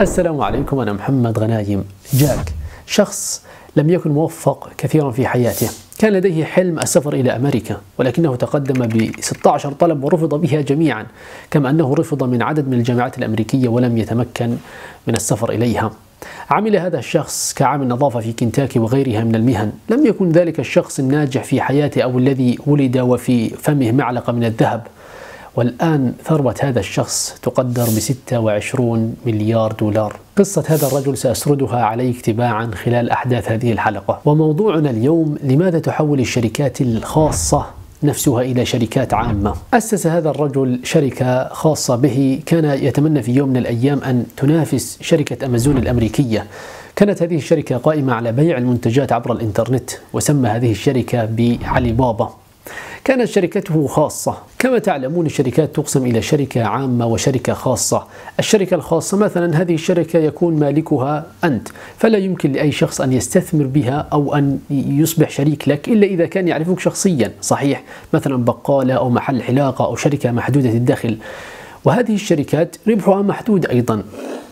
السلام عليكم أنا محمد غنايم. جاك شخص لم يكن موفق كثيرا في حياته. كان لديه حلم السفر إلى أمريكا ولكنه تقدم ب 16 طلب ورفض بها جميعا كما أنه رفض من عدد من الجامعات الأمريكية ولم يتمكن من السفر إليها. عمل هذا الشخص كعامل نظافة في كنتاكي وغيرها من المهن. لم يكن ذلك الشخص الناجح في حياته أو الذي ولد وفي فمه معلقة من الذهب. والآن ثروة هذا الشخص تقدر ب 26 مليار دولار. قصة هذا الرجل سأسردها عليك تباعا خلال أحداث هذه الحلقة. وموضوعنا اليوم لماذا تحول الشركات الخاصة نفسها إلى شركات عامة؟ أسس هذا الرجل شركة خاصة به. كان يتمنى في يوم من الأيام أن تنافس شركة أمازون الأمريكية. كانت هذه الشركة قائمة على بيع المنتجات عبر الإنترنت وسمى هذه الشركة بعلي بابا كانت شركته خاصة. كما تعلمون الشركات تقسم إلى شركة عامة وشركة خاصة. الشركة الخاصة مثلا هذه الشركة يكون مالكها أنت. فلا يمكن لأي شخص أن يستثمر بها أو أن يصبح شريك لك إلا إذا كان يعرفك شخصيا. صحيح مثلا بقالة أو محل حلاقة أو شركة محدودة الدخل. وهذه الشركات ربحها محدود أيضا.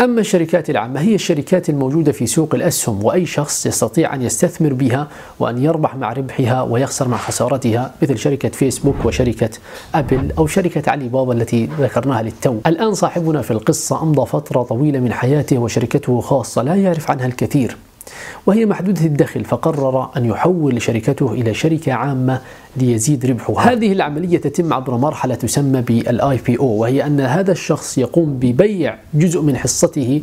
أما الشركات العامة هي الشركات الموجودة في سوق الأسهم وأي شخص يستطيع أن يستثمر بها وأن يربح مع ربحها ويخسر مع خسارتها مثل شركة فيسبوك وشركة أبل أو شركة علي بابا التي ذكرناها للتو. الآن صاحبنا في القصة أمضى فترة طويلة من حياته وشركته خاصة لا يعرف عنها الكثير. وهي محدودة الدخل فقرر أن يحول شركته إلى شركة عامة ليزيد ربحه هذه العملية تتم عبر مرحلة تسمى بال IPO وهي أن هذا الشخص يقوم ببيع جزء من حصته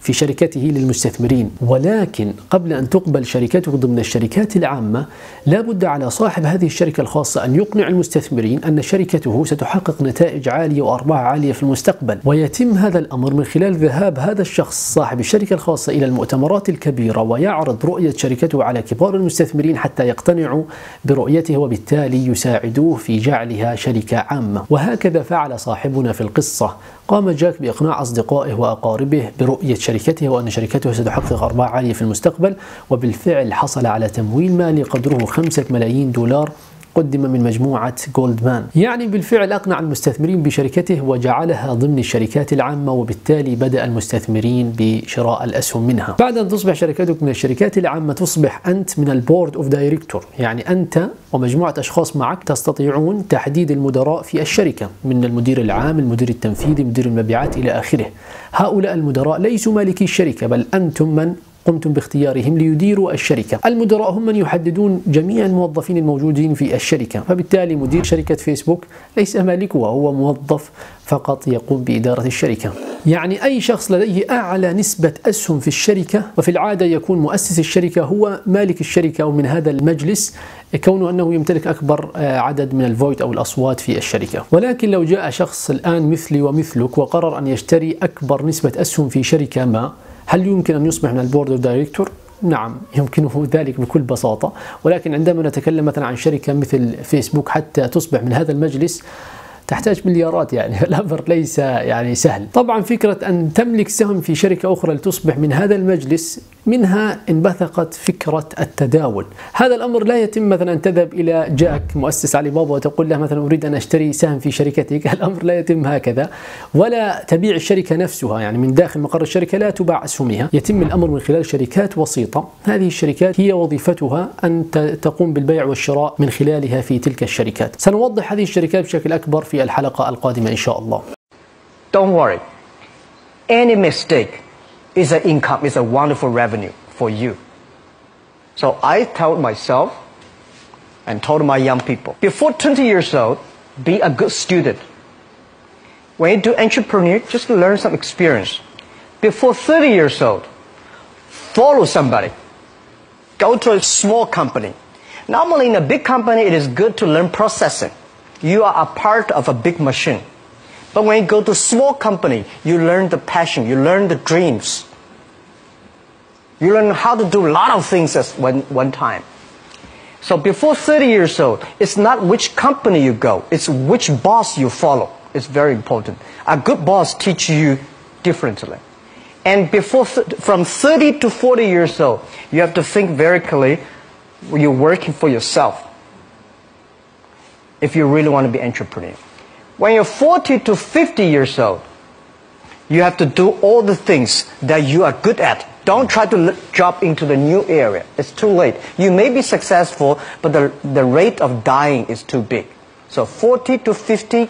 في شركته للمستثمرين. ولكن قبل أن تقبل شركته ضمن الشركات العامة لا بد على صاحب هذه الشركة الخاصة أن يقنع المستثمرين أن شركته ستحقق نتائج عالية وأرباح عالية في المستقبل. ويتم هذا الأمر من خلال ذهاب هذا الشخص صاحب الشركة الخاصة إلى المؤتمرات الكبيرة ويعرض رؤية شركته على كبار المستثمرين حتى يقتنعوا برؤيته وبالتالي يساعدوه في جعلها شركة عامة. وهكذا فعل صاحبنا في القصة. قام جاك بإقناع أصدقائه وأقاربه برؤية شركته وأن شركته ستحقق أرباح عالية في المستقبل وبالفعل حصل على تمويل مالي قدره خمسة ملايين دولار قدم من مجموعة جولدمان يعني بالفعل أقنع المستثمرين بشركته وجعلها ضمن الشركات العامة وبالتالي بدأ المستثمرين بشراء الأسهم منها. بعد أن تصبح شركتك من الشركات العامة تصبح أنت من ال board of director يعني أنت ومجموعة أشخاص معك تستطيعون تحديد المدراء في الشركة من المدير العام المدير التنفيذي مدير المبيعات إلى آخره. هؤلاء المدراء ليسوا مالكي الشركة بل أنتم من قمتم باختيارهم ليديروا الشركة. المدراء هم من يحددون جميع الموظفين الموجودين في الشركة فبالتالي مدير شركة فيسبوك ليس مالكها هو موظف فقط يقوم بإدارة الشركة. يعني أي شخص لديه أعلى نسبة أسهم في الشركة وفي العادة يكون مؤسس الشركة هو مالك الشركة أو من هذا المجلس كونه أنه يمتلك أكبر عدد من الفويت أو الأصوات في الشركة. ولكن لو جاء شخص الآن مثلي ومثلك وقرر أن يشتري أكبر نسبة أسهم في شركة ما هل يمكن أن يصبح من ال board of director؟ نعم يمكنه ذلك بكل بساطة ولكن عندما نتكلم مثلا عن شركة مثل فيسبوك حتى تصبح من هذا المجلس تحتاج مليارات يعني الأمر ليس يعني سهل طبعا فكرة أن تملك سهم في شركة أخرى لتصبح من هذا المجلس منها انبثقت فكرة التداول. هذا الأمر لا يتم مثلا أن تذهب إلى جاك مؤسس علي بابا وتقول له مثلا أريد أن أشتري سهم في شركتك. الأمر لا يتم هكذا. ولا تبيع الشركة نفسها يعني من داخل مقر الشركة لا تباع اسهمها يتم الأمر من خلال شركات وسيطة. هذه الشركات هي وظيفتها أن تقوم بالبيع والشراء من خلالها في تلك الشركات. سنوضح هذه الشركات بشكل أكبر في الحلقة القادمة إن شاء الله. Don't worry. Any mistake is an income, is a wonderful revenue for you. So I told myself and told my young people, before 20 years old, be a good student. When you do entrepreneur, just learn some experience. Before 30 years old, follow somebody. Go to a small company. Normally in a big company, it is good to learn processing you are a part of a big machine. But when you go to small company, you learn the passion, you learn the dreams. You learn how to do a lot of things at one, one time. So before 30 years old, it's not which company you go, it's which boss you follow. It's very important. A good boss teaches you differently. And before, from 30 to 40 years old, you have to think very clearly, you're working for yourself if you really want to be entrepreneur. When you're 40 to 50 years old, You have to do all the things that you are good at. Don't try to jump into the new area. It's too late. You may be successful, but the, the rate of dying is too big. So 40 to 50,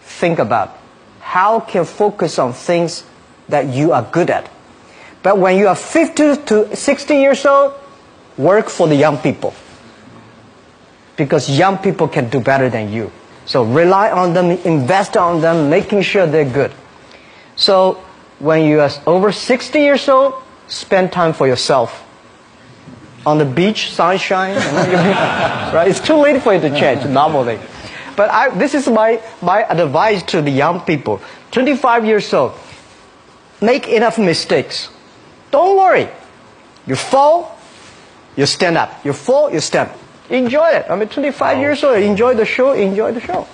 think about how can focus on things that you are good at. But when you are 50 to 60 years old, work for the young people. Because young people can do better than you. So rely on them, invest on them, making sure they're good. So when you are over 60 years old, spend time for yourself. On the beach, sunshine, right? It's too late for you to change, normally. But I, this is my, my advice to the young people. 25 years old, make enough mistakes. Don't worry. You fall, you stand up. You fall, you stand. Enjoy it. I mean, 25 years old, enjoy the show, enjoy the show.